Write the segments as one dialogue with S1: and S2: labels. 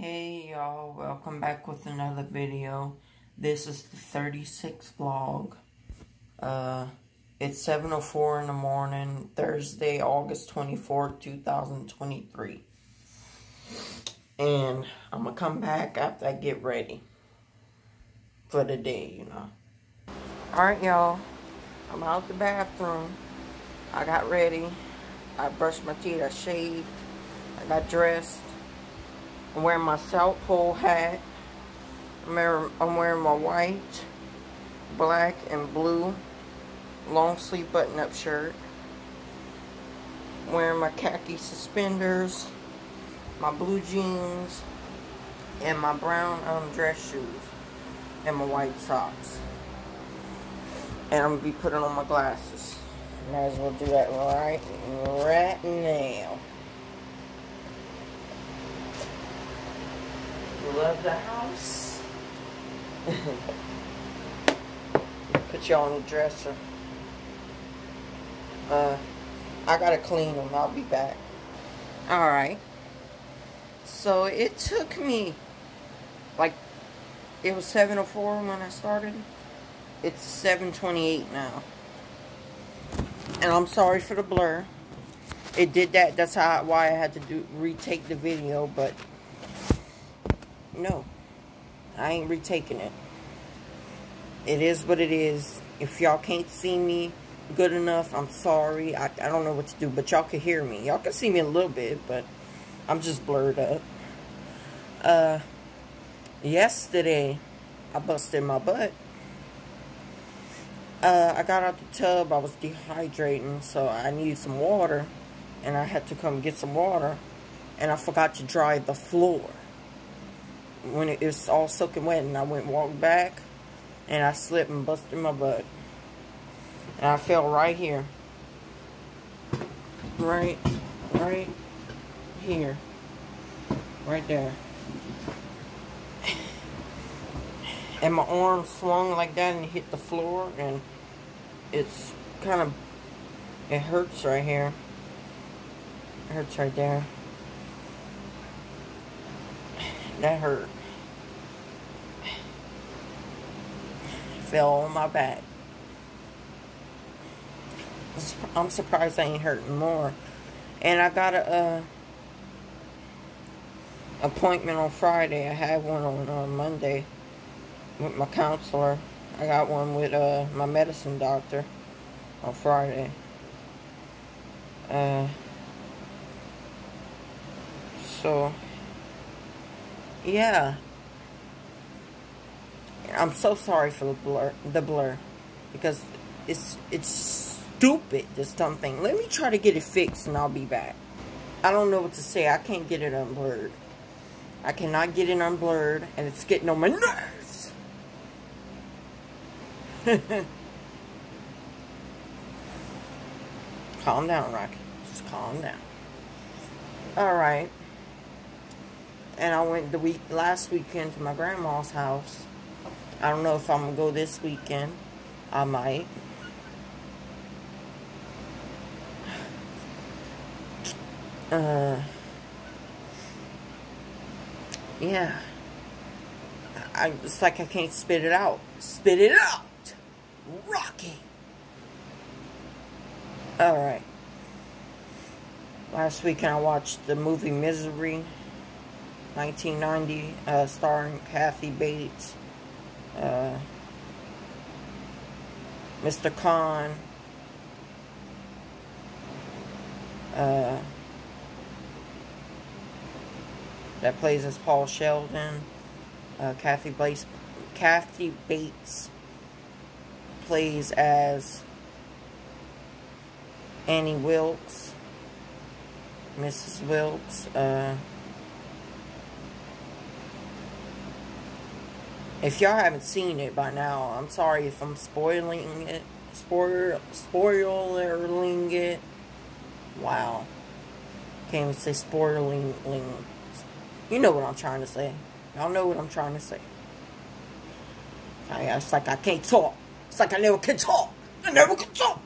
S1: Hey y'all, welcome back with another video. This is the 36th vlog. Uh, it's 7.04 in the morning, Thursday, August 24th, 2023. And I'm gonna come back after I get ready for the day, you know. Alright y'all, I'm out the bathroom. I got ready. I brushed my teeth, I shaved, I got dressed. I'm wearing my South Pole hat. I'm wearing, I'm wearing my white, black, and blue long sleeve button-up shirt. I'm wearing my khaki suspenders, my blue jeans, and my brown um, dress shoes, and my white socks. And I'm going to be putting on my glasses. Might as well do that right, right now. Love the house. Put you on the dresser. Uh, I gotta clean them. I'll be back. Alright. So it took me, like, it was 7.04 when I started. It's 7.28 now. And I'm sorry for the blur. It did that. That's how why I had to do retake the video, but no. I ain't retaking it. It is what it is. If y'all can't see me good enough, I'm sorry. I, I don't know what to do, but y'all can hear me. Y'all can see me a little bit, but I'm just blurred up. Uh, yesterday, I busted my butt. Uh, I got out the tub. I was dehydrating, so I needed some water. And I had to come get some water. And I forgot to dry the floor when it was all soaking wet and I went and walked back and I slipped and busted my butt. And I fell right here. Right, right here. Right there. And my arm swung like that and hit the floor and it's kind of, it hurts right here. It hurts right there. That hurt. Fell on my back. I'm surprised I ain't hurting more. And I got a uh, appointment on Friday. I had one on uh, Monday with my counselor. I got one with uh, my medicine doctor on Friday. Uh, so yeah. I'm so sorry for the blur, the blur, because it's it's stupid. This dumb thing. Let me try to get it fixed, and I'll be back. I don't know what to say. I can't get it unblurred. I cannot get it unblurred, and it's getting on my nerves. calm down, Rockie. Just calm down. All right and I went the week last weekend to my grandma's house. I don't know if I'm gonna go this weekend. I might. Uh, yeah. I it's like I can't spit it out. Spit it out, Rockie. All right. Last weekend I watched the movie Misery. 1990, uh, starring Kathy Bates, uh, Mr. Caan, uh, that plays as Paul Sheldon, uh, Kathy Bates, Kathy Bates plays as Annie Wilkes, Mrs. Wilkes, If y'all haven't seen it by now, I'm sorry if I'm spoiling it. Spoiler, spoiling it. Wow. Can't even say spoiling. You know what I'm trying to say. Y'all know what I'm trying to say. I, it's like I can't talk. It's like I never can talk. I never can talk.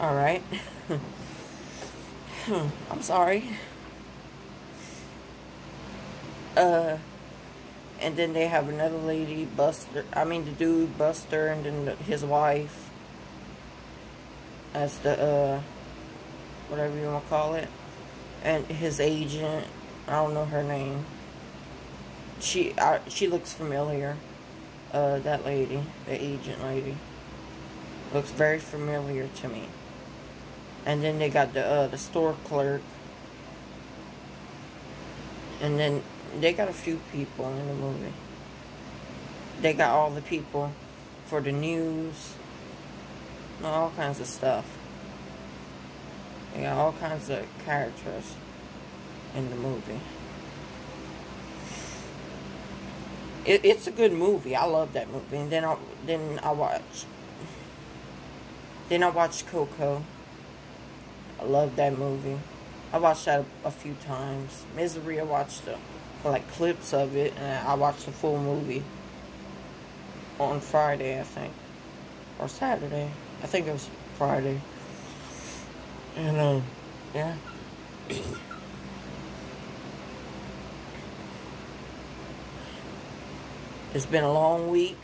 S1: All right. I'm sorry. Uh, and then they have another lady, Buster. I mean, the dude, Buster, and then his wife. As the, uh, whatever you want to call it. And his agent. I don't know her name. She, I, she looks familiar. Uh, that lady, the agent lady. Looks very familiar to me. And then they got the, uh, the store clerk. And then they got a few people in the movie. They got all the people for the news, all kinds of stuff. They got all kinds of characters in the movie. It, it's a good movie. I love that movie. And then I then I watched then I watched Coco. I love that movie. I watched that a, a few times. Misery, I watched the like clips of it, and I watched the full movie on Friday, I think, or Saturday. I think it was Friday. And um, yeah. it's been a long week.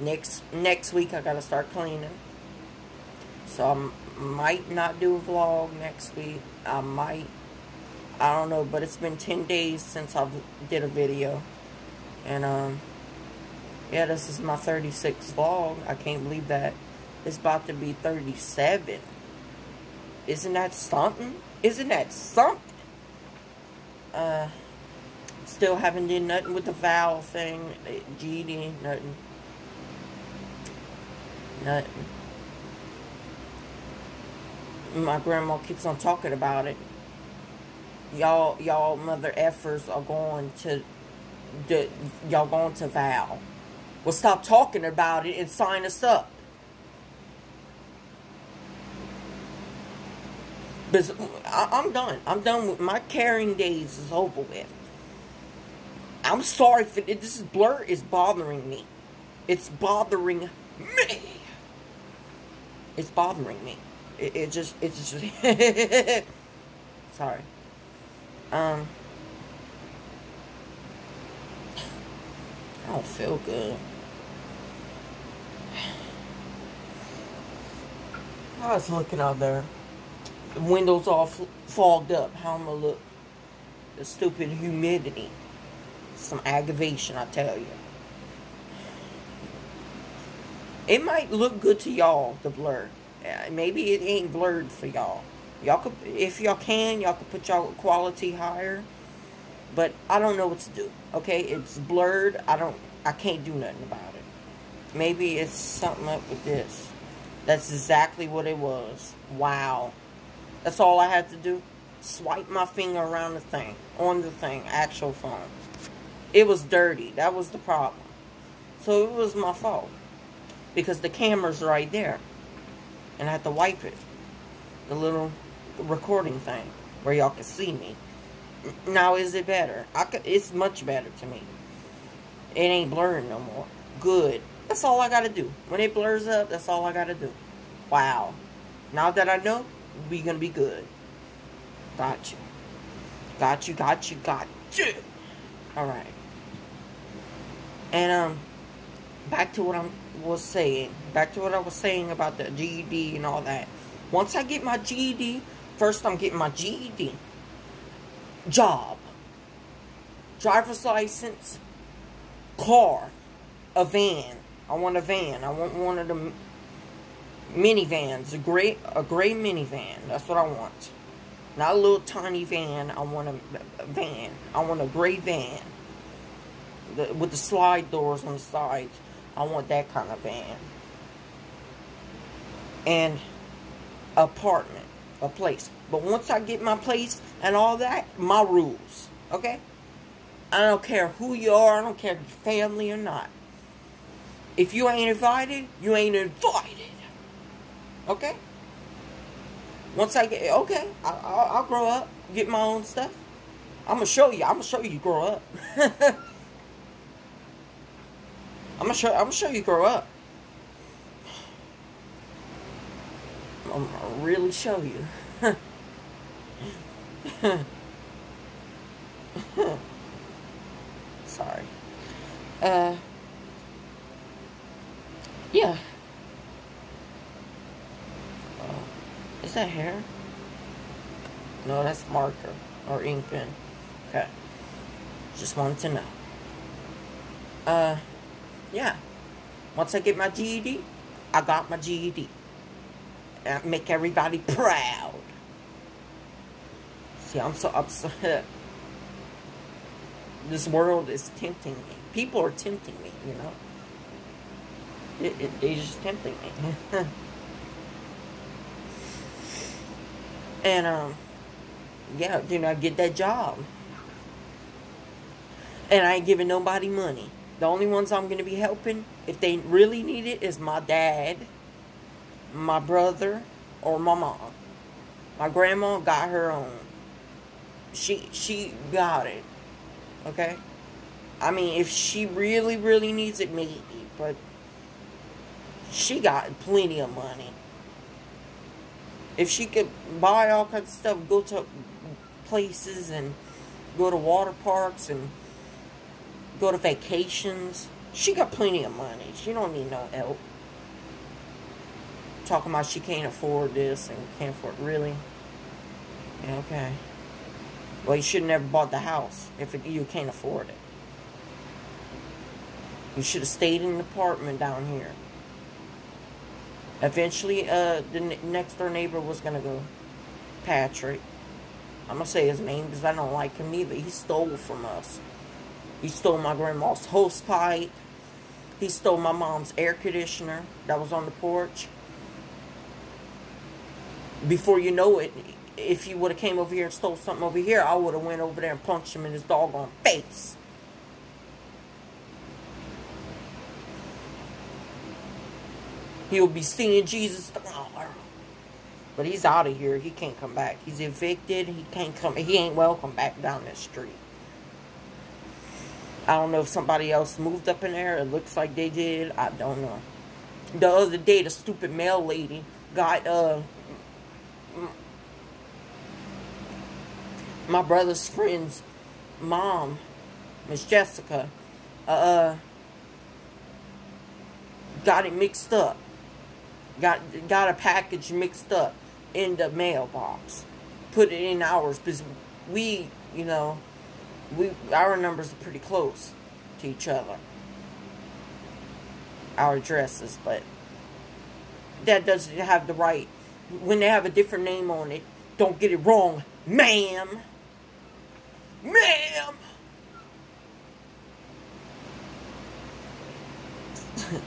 S1: Next next week I gotta start cleaning. So I might not do a vlog next week. I might I don't know, but it's been 10 days since I did a video. And, um, yeah, this is my 36th vlog. I can't believe that. It's about to be 37. Isn't that something? Isn't that something? Uh, still haven't did nothing with the vowel thing. GD, nothing. Nothing. My grandma keeps on talking about it y'all y'all mother effers are going to y'all going to vow. Well, stop talking about it and sign us up. But I'm done. I'm done with my caring days is over with. I'm sorry for this. Is blur is bothering me. It's bothering me. It's bothering me. It, it just, it just sorry. Um, I don't feel good. I was looking out there. The windows all fogged up. How am I look? The stupid humidity. Some aggravation, I tell you. It might look good to y'all, the blur. Uh, maybe it ain't blurred for y'all. Y'all could, if y'all can, y'all could put y'all quality higher. But I don't know what to do. Okay, it's blurred. I don't, I can't do nothing about it. Maybe it's something up with this. That's exactly what it was. Wow. That's all I had to do. Swipe my finger around the thing. On the thing. Actual phone. It was dirty. That was the problem. So it was my fault. Because the camera's right there. And I had to wipe it. The little recording thing where y'all can see me. Now, is it better? I could, it's much better to me. It ain't blurring no more. Good. That's all I got to do. When it blurs up, that's all I got to do. Wow. Now that I know, we to be good. Got you. Got you, got you, got you. Alright. And, um, back to what I was saying. Back to what I was saying about the GED and all that. Once I get my GED, First, I'm getting my GED. Job. Driver's license. Car. A van. I want a van. I want one of the minivans. A gray, a gray minivan. That's what I want. Not a little tiny van. I want a, a van. I want a gray van. The, with the slide doors on the sides. I want that kind of van. And apartment a place. But once I get my place and all that, my rules. Okay? I don't care who you are. I don't care if you're family or not. If you ain't invited, you ain't invited. Okay? Once I get, okay, I, I'll, I'll grow up, get my own stuff. I'm going to show you. I'm going to show you grow up. I'm to show, I'm to show you grow up. I'm gonna really show you. Sorry. Uh, yeah. Uh, is that hair? No, that's marker or ink pen. Okay. Just wanted to know. Uh, yeah. Once I get my GED, I got my GED. And I make everybody proud. See, I'm so upset. this world is tempting me. People are tempting me, you know. It, it, it's just tempting me. and, um, yeah, then I get that job. And I ain't giving nobody money. The only ones I'm going to be helping, if they really need it, is my dad, my brother, or my mom. My grandma got her own. She she got it. Okay? I mean, if she really, really needs it, maybe. But she got plenty of money. If she could buy all kinds of stuff, go to places and go to water parks and go to vacations. She got plenty of money. She don't need no help. Talking about she can't afford this and can't afford really. Okay. Well, you should have never bought the house if it, you can't afford it. You should have stayed in an apartment down here. Eventually, uh, the next door neighbor was going to go. Patrick. I'm going to say his name because I don't like him either. He stole from us. He stole my grandma's hose pipe. He stole my mom's air conditioner that was on the porch. Before you know it, if he would have came over here and stole something over here, I would have went over there and punched him in his doggone face. He'll be seeing Jesus tomorrow. But he's out of here. He can't come back. He's evicted. He can't come. He ain't welcome back down this street. I don't know if somebody else moved up in there. It looks like they did. I don't know. The other day, the stupid mail lady got uh my brother's friend's mom, Miss Jessica, uh, got it mixed up. Got got a package mixed up in the mailbox. Put it in ours because we, you know, we our numbers are pretty close to each other. Our addresses, but that doesn't have the right. When they have a different name on it, don't get it wrong, ma'am. Ma'am!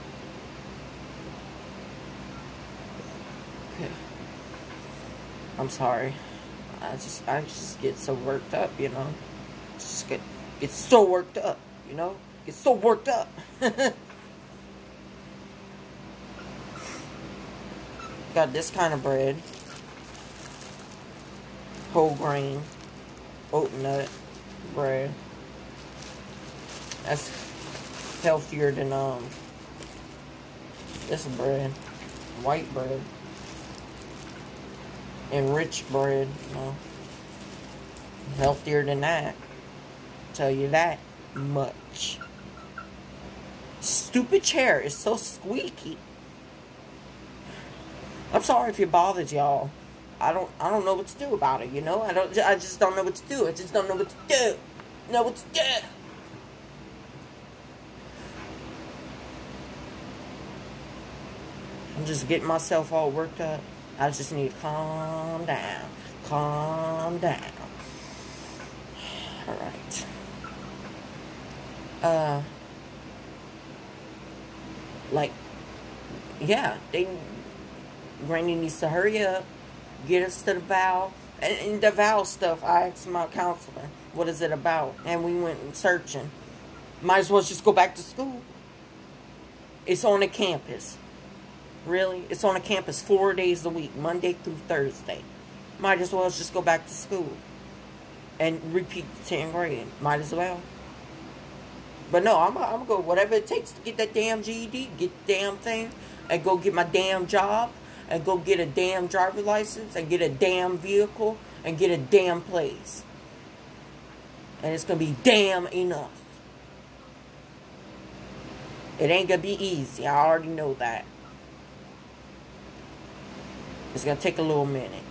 S1: I'm sorry. I just I just get so worked up, you know. Just get get so worked up, you know? Get so worked up. Got this kind of bread. Whole grain. Oat nut bread. That's healthier than um this bread. White bread. Enriched bread, you know. Healthier than that. Tell you that much. Stupid chair is so squeaky. I'm sorry if it bothers y'all. I don't I don't know what to do about it, you know? I don't I just don't know what to do. I just don't know what to do. Know what to do. I'm just getting myself all worked up. I just need to calm down. Calm down. Alright. Uh like yeah, they Granny needs to hurry up get us to the vow. And, and the vow stuff, I asked my counselor, what is it about? And we went searching. Might as well just go back to school. It's on the campus. Really? It's on the campus four days a week, Monday through Thursday. Might as well just go back to school. And repeat the 10th grade. Might as well. But no, I'm to go whatever it takes to get that damn GED, get the damn thing, and go get my damn job and go get a damn driver license and get a damn vehicle and get a damn place. And it's going to be damn enough. It ain't to be easy. I already know that. It's going to take a little minute.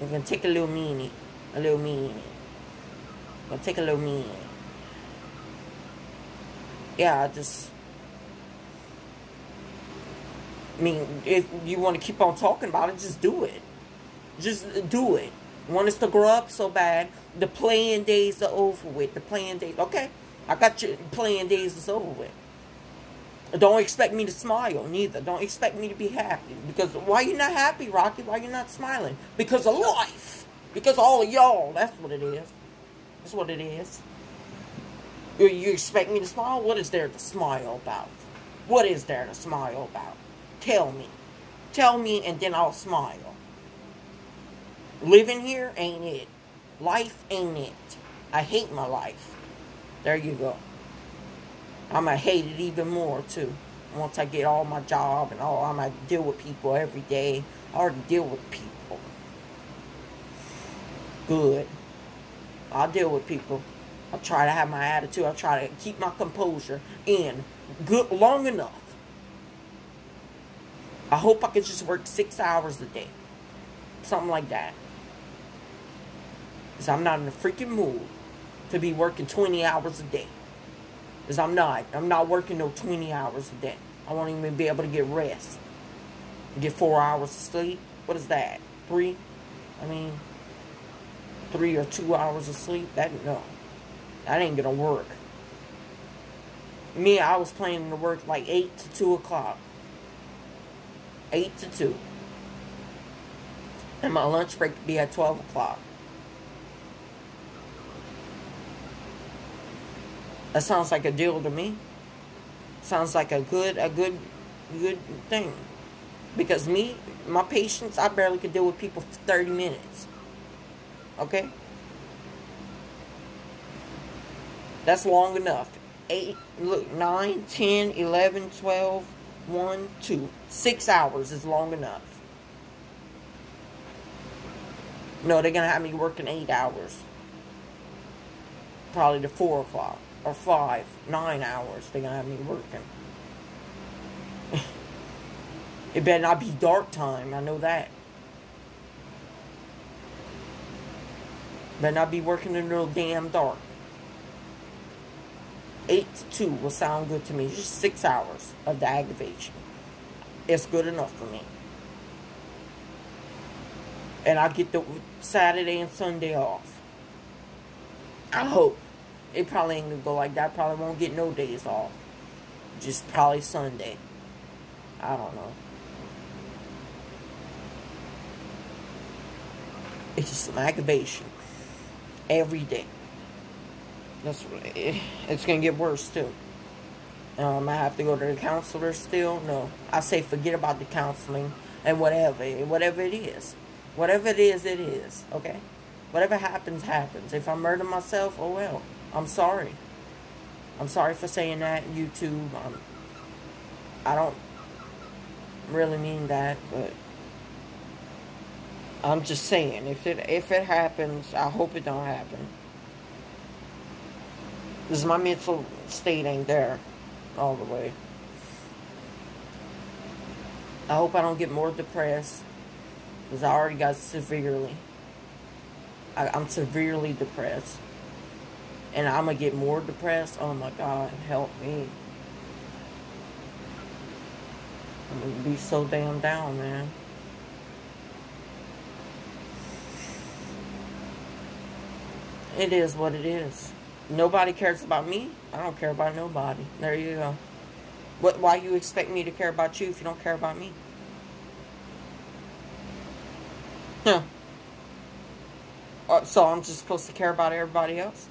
S1: It's to take a little minute. A little minute. It's to take a little minute. Yeah, I just... I mean, if you want to keep on talking about it, just do it. Just do it. Want us to grow up so bad. The playing days are over with. The playing days. Okay. I got your playing days is over with. Don't expect me to smile neither. Don't expect me to be happy. Because why you not happy, Rockie? Why you not smiling? Because of life. Because all of y'all. That's what it is. That's what it is. You, expect me to smile? What is there to smile about? What is there to smile about? Tell me. Tell me and then I'll smile. Living here ain't it. Life ain't it. I hate my life. There you go. I'm going to hate it even more, too. Once I get all my job and all, I'm going to deal with people every day. I already deal with people. Good. I'll deal with people. I try to have my attitude. I try to keep my composure in good long enough. I hope I can just work six hours a day. Something like that. Because I'm not in a freaking mood to be working 20 hours a day. Because I'm not. I'm not working no 20 hours a day. I won't even be able to get rest. Get four hours of sleep. What is that? Three? I mean, three or two hours of sleep? That, no. That ain't to work. Me, I was planning to work like 8 to 2 o'clock. 8 to 2. And my lunch break would be at 12 o'clock. That sounds like a deal to me. Sounds like a good, a good, good thing. Because me, my patience, I barely could deal with people for 30 minutes. Okay? That's long enough. 8, look, 9, 10, 11, 12, 1, 2. 6 hours is long enough. No, they're going to have me working 8 hours. Probably to 4 o'clock or five, nine hours they're gonna have me working. it better not be dark time, I know that. Better not be working in the damn dark. Eight to two will sound good to me. Just six hours of the aggravation. It's good enough for me. And I get the Saturday and Sunday off. I hope. It probably ain't gonna go like that. Probably won't get no days off. Just probably Sunday. I don't know. It's just some aggravation. Every day. That's it's gonna get worse too. Um, I have to go to the counselor still. No, I say forget about the counseling and whatever, whatever it is, whatever it is, it is. Okay, whatever happens, happens. If I murder myself, oh well. I'm sorry. I'm sorry for saying that, YouTube. Um, I don't really mean that, but I'm just saying if it if it happens, I hope it don't happen. Because my mental state ain't there all the way. I hope I don't get more depressed. Because I already got severely. I, I'm severely depressed and I'm going to get more depressed, oh my God, help me. I'm going to be so damn down, man. It is what it is. Nobody cares about me. I don't care about nobody. There you go. What? Why you expect me to care about you if you don't care about me? Huh. Uh, so I'm just supposed to care about everybody else?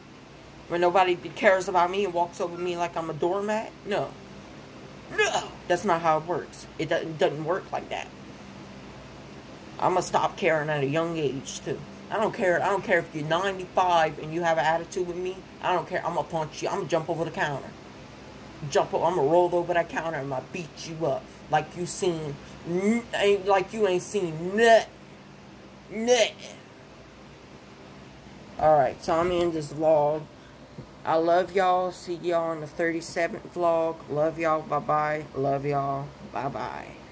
S1: When nobody cares about me and walks over me like I'm a doormat? No. No! That's not how it works. It doesn't work like that. I'm going to stop caring at a young age, too. I don't care. I don't care if you're 95 and you have an attitude with me. I don't care. I'm going to punch you. I'm going to jump over the counter. jump up. I'm gonna roll over that counter and I beat you up like you seen, ain't like you ain't seen nut, nut. All right, so I'm in this vlog. I love y'all. See y'all on the 37th vlog. Love y'all. Bye bye. Love y'all. Bye bye.